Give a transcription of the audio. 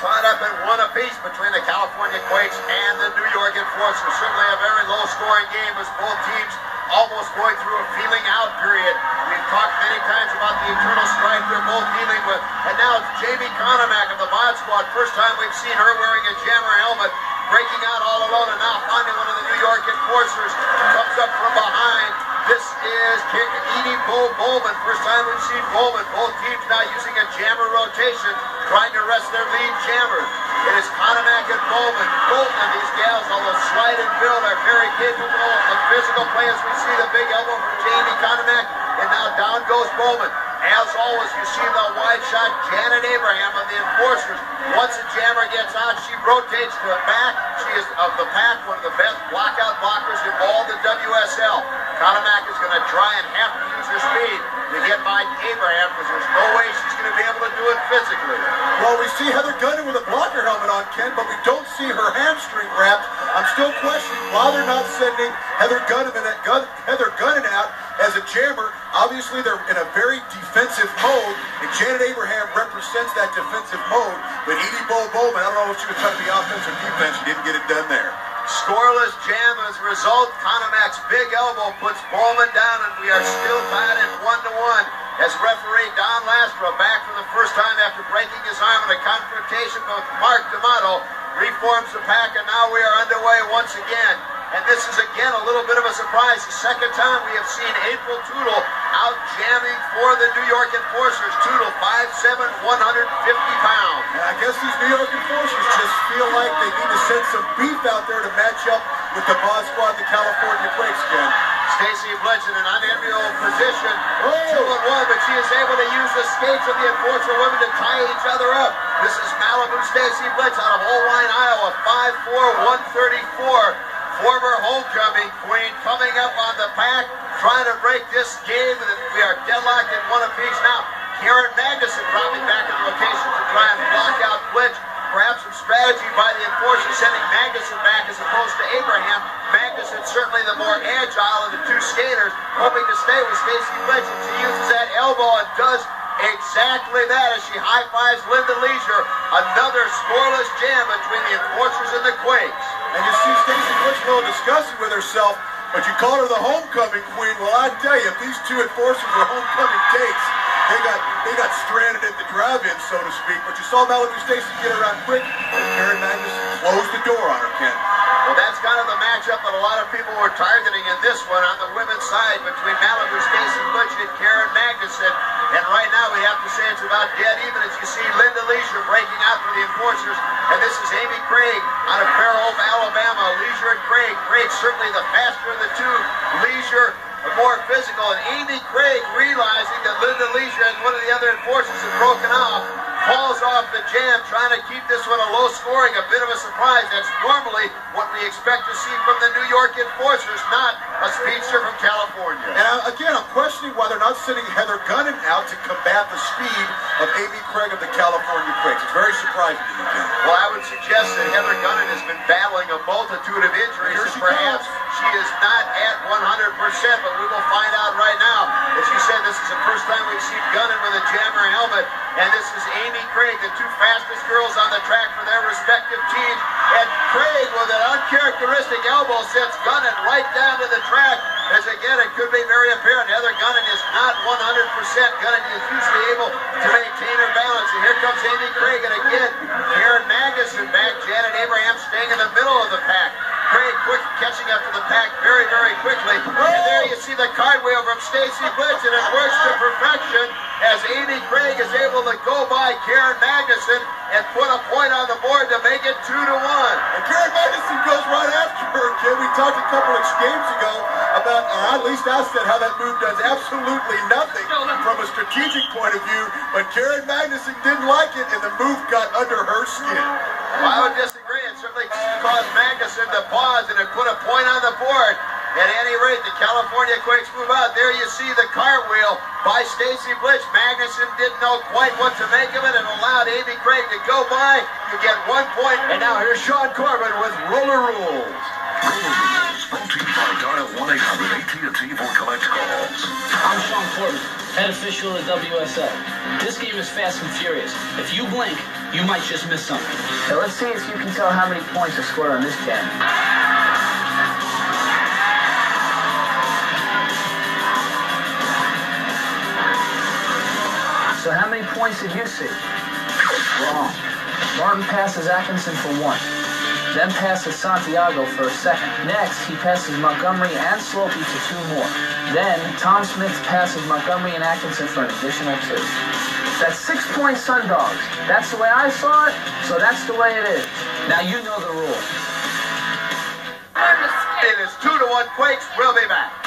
tied up at one apiece between the California Quakes and the New York Enforcers. Certainly a very low-scoring game as both teams almost going through a feeling out period. We've talked many times about the internal strife they're both dealing with. And now it's Jamie Konomak of the Mod Squad. First time we've seen her wearing a jammer helmet, breaking out all alone and now finding one of the New York Enforcers. Comes up from behind. This is Edie Bo Bowman. First time we've seen Bowman. Both teams now using a jammer rotation, trying to rest their lead jammer. It is Konomak and Bowman. Both of these gals, although slight in build, are very capable of physical play as we see the big elbow from Jamie Konomak. And now down goes Bowman. As always, you see the wide shot, Janet Abraham of the Enforcers. Once the jammer gets out, she rotates to the back. She is of the pack, one of the best blockout blockers in all the WSL. Konomak going to try and have to use her speed to get by Abraham because there's no way she's going to be able to do it physically. Well, we see Heather Gunning with a blocker helmet on, Ken, but we don't see her hamstring wrapped. I'm still questioning why they're not sending Heather Gunning, Heather Gunning out as a jammer. Obviously, they're in a very defensive mode, and Janet Abraham represents that defensive mode. But Edie Bo Bowman, I don't know if she was trying to be offense or defense. She didn't get it done there. Scoreless jam as a result. Konomak's big elbow puts Bowman down, and we are still tied at one to one. As referee Don Lastra back for the first time after breaking his arm in a confrontation with Mark D'Amato reforms the pack, and now we are underway once again. And this is again a little bit of a surprise. The second time we have seen April Tootle out jamming for the New York Enforcers. Tootle 5'7", 150 pounds. And I guess these New York Enforcers feel like they need to send some beef out there to match up with the Mod Squad, the California Quakes, Ken. Stacy Blitz in an unenviable position. Oh. Two and one, but she is able to use the skates of the Enforcer women to tie each other up. This is Malibu Stacy Blitz out of Oelwein, Iowa, 5'4", 134 former homecoming queen coming up on the pack, trying to break this game. We are deadlocked in one apiece now. Karen Magnuson dropping back in rotation to try and block out Blitz. Perhaps strategy by the enforcer sending Magnuson back as opposed to Abraham. Magnuson certainly the more agile of the two skaters, hoping to stay with Stacy. And she uses that elbow and does exactly that as she high-fives Linda Leisure. Another scoreless jam between the Enforcers and the Quakes. And you see Stacy little disgusted with herself, but you call her the homecoming queen. Well, I tell you, if these two Enforcers are homecoming dates, they got they got stranded at the drive-in, so to speak. But you saw Malibu Stacy get around quick, and Karen Magnus closed the door on her, Ken. Well, that's kind of the matchup that a lot of people were targeting in this one on the women's side between Malibu Stacy Butch and Karen Magnuson. And right now we have to say it's about dead even as you see Linda Leisure breaking out for the Enforcers. And this is Amy Craig out of Fairhope, Alabama. Leisure and Craig. Craig certainly the faster of the two. Leisure more physical. And Amy Craig realizing that Linda Leisure and one of the other enforcers has broken off Falls off the jam, trying to keep this one a low scoring, a bit of a surprise. That's normally what we expect to see from the New York Enforcers, not a speedster from California. And uh, again, I'm questioning why they're not sending Heather Gunning out to combat the speed of Amy Craig of the California Quakes. It's very surprising to me. Well, I would suggest that Heather Gunning has been battling a multitude of injuries, and perhaps goes. She is not at 100%, but we will find out right now. As you said, this is the first time we've seen Gunning with a jammer helmet, and this is Amy Craig, the two fastest girls on the track for their respective teams. And Craig, with an uncharacteristic elbow, sends Gunning right down to the track. As again, it could be very apparent Heather Gunning is not 100%. Gunning is usually able to maintain her balance. And here comes Amy Craig, and again, Karen Magnuson back. Janet Abraham staying in the middle of the quick catching up to the pack very, very quickly. And there you see the cartwheel from Stacy Blitz, and it works to perfection as Amy Craig is able to go by Karen Magnuson and put a point on the board to make it two to one. And Karen Magnuson goes right after her, kid. We talked a couple of games ago about, or at least I said how that move does absolutely nothing from a strategic point of view, but Karen Magnuson didn't like it, and the move got under her skin. Well, I would disagree. It caused Magnuson to pause and it put a point on the board. At any rate, the California Quakes move out. There you see the cartwheel by Stacy Blitz. Magnuson didn't know quite what to make of it and allowed Amy Craig to go by. You get one point. And now here's Sean Corbin with Roller Rules. Roller Rules, brought to you by dial 1-800-AT&T for collect calls. I'm Sean Corbin. Of the WSL. This game is fast and furious. If you blink, you might just miss something. So let's see if you can tell how many points are scored on this game. So how many points did you see? Wrong. Martin passes Atkinson for one. Then passes Santiago for a second. Next, he passes Montgomery and Slopey for two more. Then, Tom Smith passes Montgomery and Atkinson for an additional two. That's six points Sundogs. That's the way I saw it, so that's the way it is. Now you know the rule. It is two to one Quakes. We'll be back.